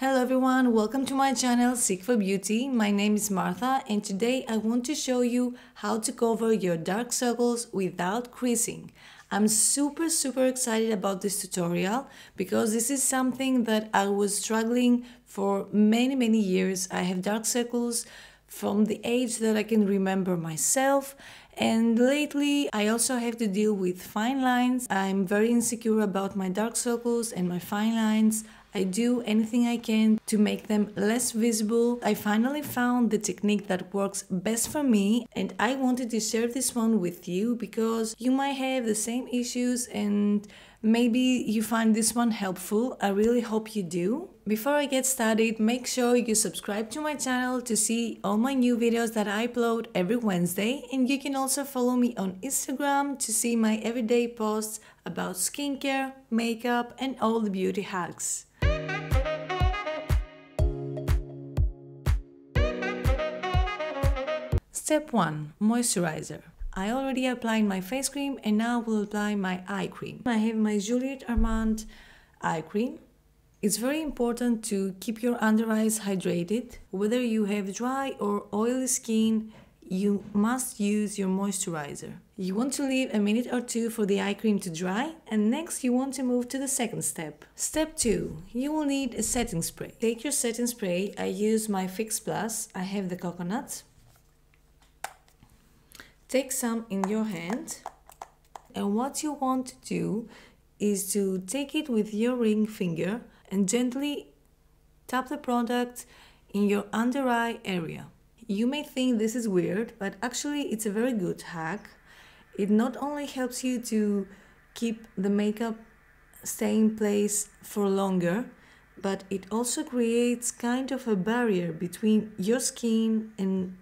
Hello everyone, welcome to my channel Seek for Beauty. My name is Martha and today I want to show you how to cover your dark circles without creasing. I'm super super excited about this tutorial because this is something that I was struggling for many many years. I have dark circles from the age that I can remember myself and lately I also have to deal with fine lines. I'm very insecure about my dark circles and my fine lines. I do anything I can to make them less visible. I finally found the technique that works best for me and I wanted to share this one with you because you might have the same issues and maybe you find this one helpful. I really hope you do. Before I get started, make sure you subscribe to my channel to see all my new videos that I upload every Wednesday and you can also follow me on Instagram to see my everyday posts about skincare, makeup and all the beauty hacks. Step 1. Moisturizer. I already applied my face cream and now will apply my eye cream. I have my Juliette Armand eye cream. It's very important to keep your under eyes hydrated. Whether you have dry or oily skin, you must use your moisturizer. You want to leave a minute or two for the eye cream to dry and next you want to move to the second step. Step 2. You will need a setting spray. Take your setting spray. I use my Fix Plus. I have the coconut take some in your hand and what you want to do is to take it with your ring finger and gently tap the product in your under eye area. You may think this is weird, but actually it's a very good hack. It not only helps you to keep the makeup stay in place for longer, but it also creates kind of a barrier between your skin and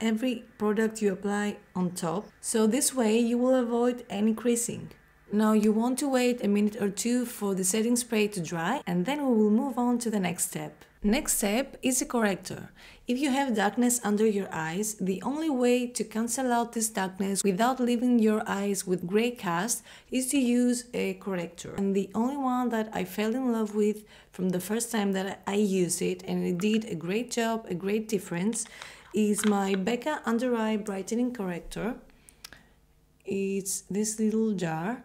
every product you apply on top. So this way you will avoid any creasing. Now you want to wait a minute or two for the setting spray to dry and then we will move on to the next step. Next step is a corrector. If you have darkness under your eyes, the only way to cancel out this darkness without leaving your eyes with gray cast is to use a corrector. And the only one that I fell in love with from the first time that I used it and it did a great job, a great difference, is my Becca Under Eye Brightening Corrector. It's this little jar.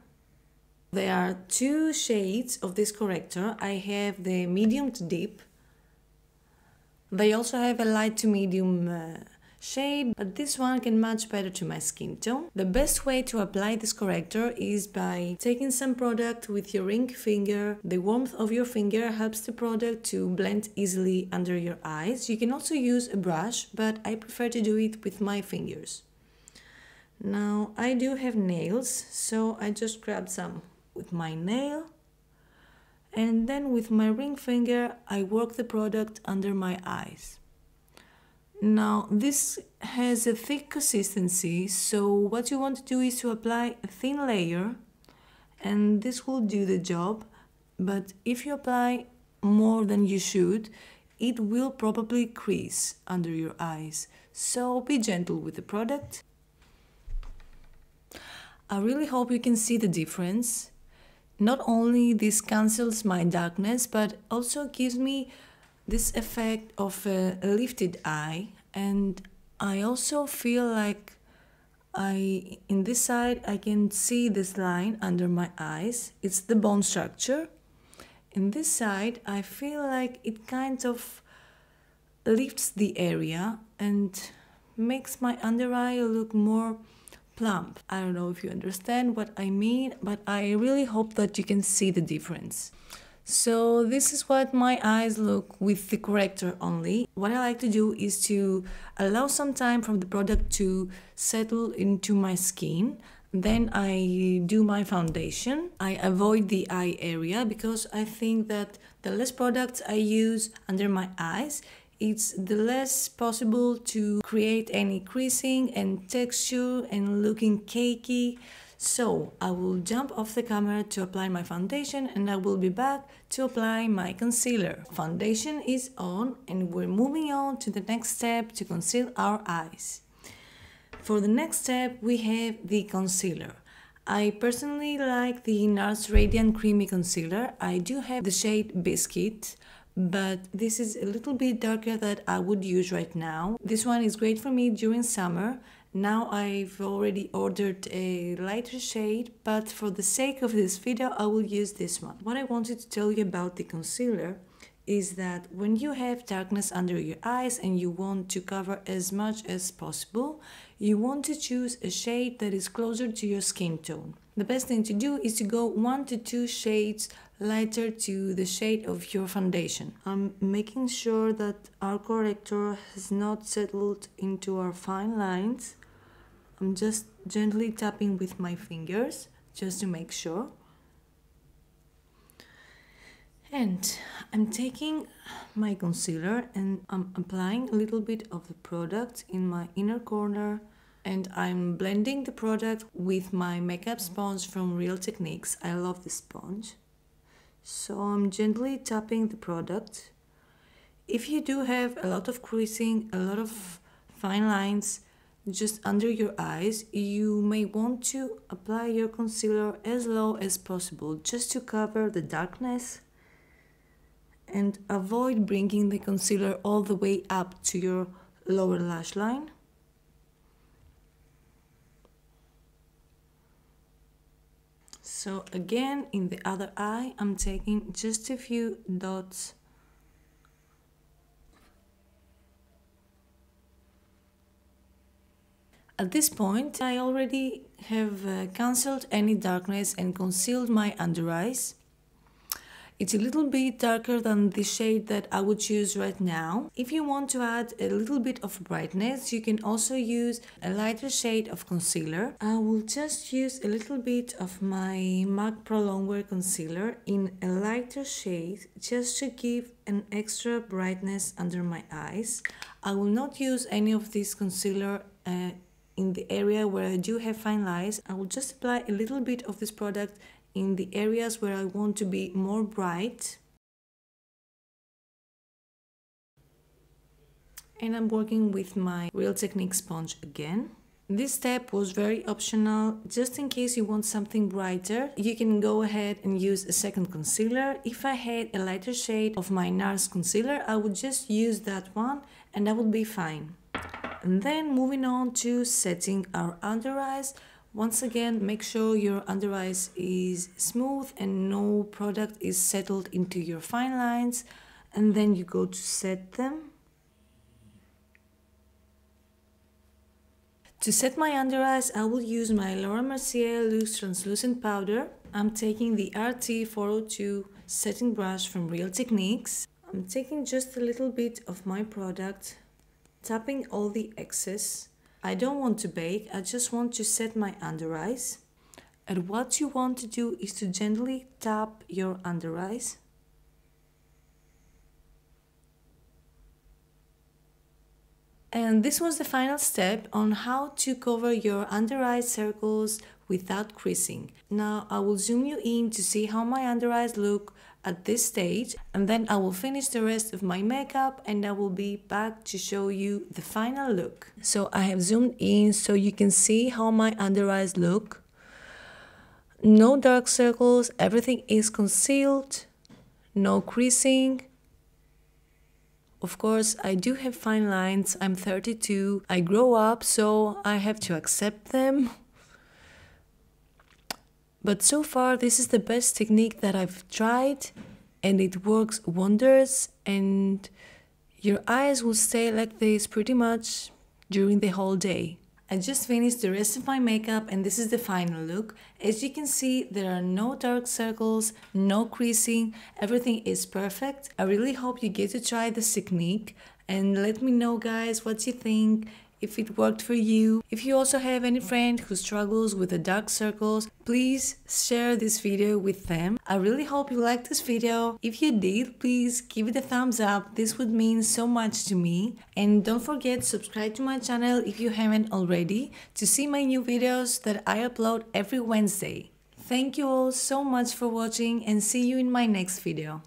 There are two shades of this corrector. I have the medium to deep. They also have a light to medium uh, shade, but this one can match better to my skin tone. The best way to apply this corrector is by taking some product with your ring finger. The warmth of your finger helps the product to blend easily under your eyes. You can also use a brush, but I prefer to do it with my fingers. Now I do have nails, so I just grab some with my nail and then with my ring finger I work the product under my eyes. Now this has a thick consistency, so what you want to do is to apply a thin layer and this will do the job, but if you apply more than you should, it will probably crease under your eyes, so be gentle with the product. I really hope you can see the difference. Not only this cancels my darkness, but also gives me this effect of a lifted eye and I also feel like I in this side I can see this line under my eyes it's the bone structure in this side I feel like it kind of lifts the area and makes my under eye look more plump. I don't know if you understand what I mean, but I really hope that you can see the difference. So this is what my eyes look with the corrector only. What I like to do is to allow some time from the product to settle into my skin. Then I do my foundation. I avoid the eye area because I think that the less products I use under my eyes, it's the less possible to create any creasing and texture and looking cakey. So I will jump off the camera to apply my foundation and I will be back to apply my concealer. Foundation is on and we're moving on to the next step to conceal our eyes. For the next step we have the concealer. I personally like the NARS Radiant Creamy Concealer. I do have the shade Biscuit, but this is a little bit darker that I would use right now. This one is great for me during summer. Now I've already ordered a lighter shade, but for the sake of this video, I will use this one. What I wanted to tell you about the concealer is that when you have darkness under your eyes and you want to cover as much as possible, you want to choose a shade that is closer to your skin tone. The best thing to do is to go one to two shades lighter to the shade of your foundation. I'm making sure that our corrector has not settled into our fine lines. I'm just gently tapping with my fingers just to make sure. And I'm taking my concealer and I'm applying a little bit of the product in my inner corner and I'm blending the product with my makeup sponge from Real Techniques. I love this sponge. So I'm gently tapping the product. If you do have a lot of creasing, a lot of fine lines just under your eyes, you may want to apply your concealer as low as possible just to cover the darkness and avoid bringing the concealer all the way up to your lower lash line. So again, in the other eye, I'm taking just a few dots At this point, I already have uh, cancelled any darkness and concealed my under eyes. It's a little bit darker than the shade that I would choose right now. If you want to add a little bit of brightness, you can also use a lighter shade of concealer. I will just use a little bit of my MAC Pro Longwear concealer in a lighter shade just to give an extra brightness under my eyes. I will not use any of this concealer uh, in the area where I do have fine lines. I will just apply a little bit of this product in the areas where I want to be more bright. And I'm working with my Real Technique sponge again. This step was very optional, just in case you want something brighter, you can go ahead and use a second concealer. If I had a lighter shade of my NARS concealer, I would just use that one and that would be fine. And then moving on to setting our under eyes, once again, make sure your under eyes is smooth and no product is settled into your fine lines. And then you go to set them. To set my under eyes, I will use my Laura Mercier Luxe Translucent Powder. I'm taking the RT402 setting brush from Real Techniques. I'm taking just a little bit of my product, tapping all the excess I don't want to bake, I just want to set my under eyes. And what you want to do is to gently tap your under eyes. And this was the final step on how to cover your under eye circles without creasing. Now I will zoom you in to see how my under eyes look at this stage and then I will finish the rest of my makeup and I will be back to show you the final look. So I have zoomed in so you can see how my under eyes look. No dark circles, everything is concealed, no creasing. Of course, I do have fine lines, I'm 32, I grow up so I have to accept them. But so far, this is the best technique that I've tried, and it works wonders. And your eyes will stay like this pretty much during the whole day. I just finished the rest of my makeup and this is the final look. As you can see, there are no dark circles, no creasing, everything is perfect. I really hope you get to try this technique and let me know guys what you think if it worked for you. If you also have any friend who struggles with the dark circles, please share this video with them. I really hope you liked this video. If you did, please give it a thumbs up. This would mean so much to me. And don't forget subscribe to my channel if you haven't already to see my new videos that I upload every Wednesday. Thank you all so much for watching and see you in my next video.